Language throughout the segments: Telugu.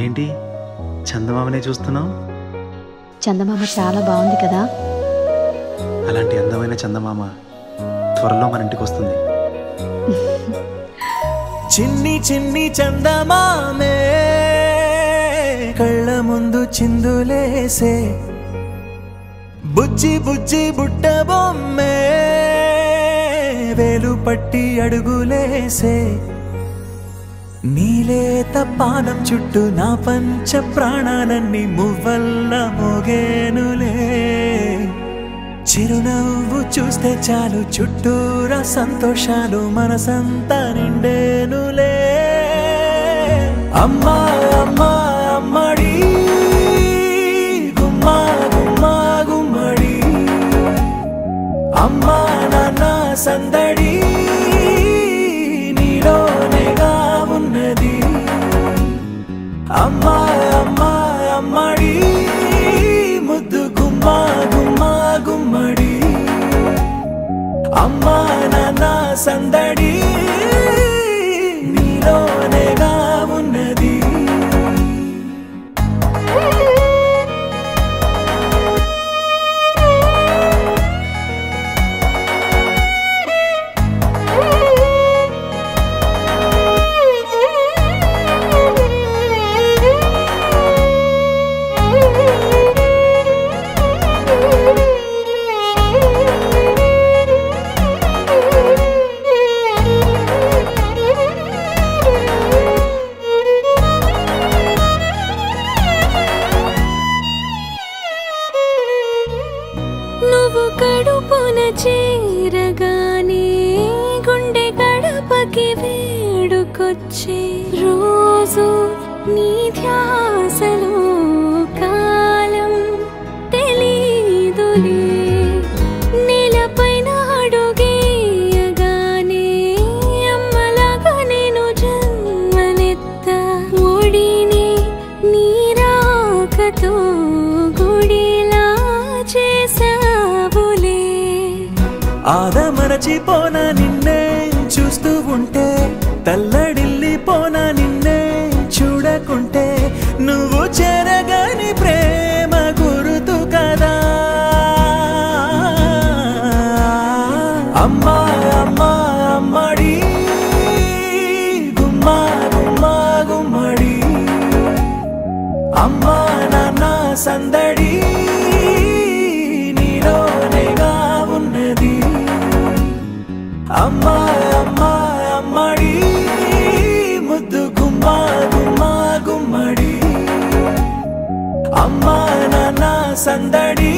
ఏంటి? చందమామనే చూస్తున్నావు? చందమామ చాలా బాగుంది కదా. అలాంటి అందమైన చందమామ త్వరలో మన ఇంటికి వస్తుంది. చిన్ని చిన్ని చందమామే కళ్ళ ముందు చిందులేసే బుజ్జి బుజ్జి బుట్ట బొమ్మే వేలు పట్టి అడుగులేసే. నీలేత పానం చుట్టూ నా పంచ ప్రాణాలన్నీ మువ్వల్ల మోగేనులే. చిరునవ్వు చూస్తే చాలు చుట్టూరా సంతోషాలు మనసంతా నిండేనులే. అమ్మా అమ్మా అమ్మడి గుమ్మా గుమ్మా గుమ్మడి. అమ్మా నాన్న సందడి. అమ్మా అమ్మా అమ్మడి ముద్దు గుమ్మా గుమ్మా గుమ్మడి అమ్మా నాన్న సందడి నువ్వు కడుపున చేరగానే గుండె గడపకి వేడుకొచ్చే రోజు నీ ధ్యాసలో కాలం తెలీదులే. నేలపైన అడుగేయగానే అమ్మలాగా నేను జన్మనెత్త ఒడిని నీరాకతో ఆదమరచిపోనా నిన్నే చూస్తూ ఉంటే తల్లడిల్లిపోన నిన్నే చూడకుంటే నువ్వు చెరగని ప్రేమ గురుతు కదా. అమ్మా అమ్మా అమ్మడి గుమ్మా గుమ్మా గుమ్మడి. అమ్మా నాన్న సందడి. అమ్మాయి అమ్మాయి అమ్మడి. ముద్దు గుమ్మా గుమ్మా గుమ్మడి. అమ్మా నాన్న సందడి.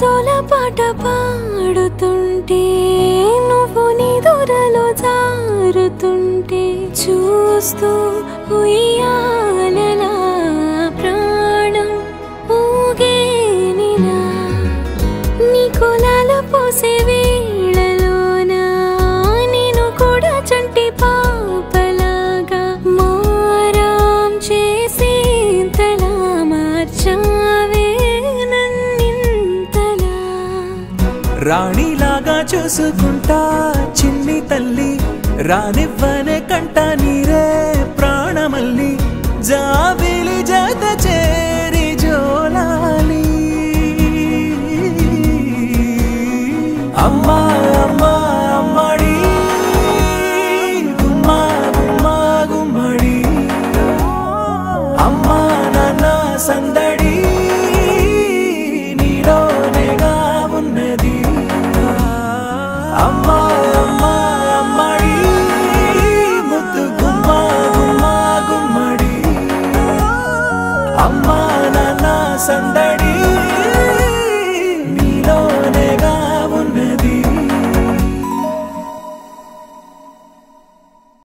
చోల పాట పాడుతుంటే నువ్వు నీ దూరలో జారుతుంటే చూస్తూ ఉయ్యాలలా రాణిలాగా చూసుకుంటా చిన్ని తల్లి రానివ్వనే కంట నీరే ప్రాణమల్లి జాబిలి జత చేరి జోలాలి. అమ్మా అమ్మా అమ్మడి సంద அம்மா அம்மா அம்மாடி முத்து கும்மா கும்மா கும்மாடி. அம்மா நானா சந்தடி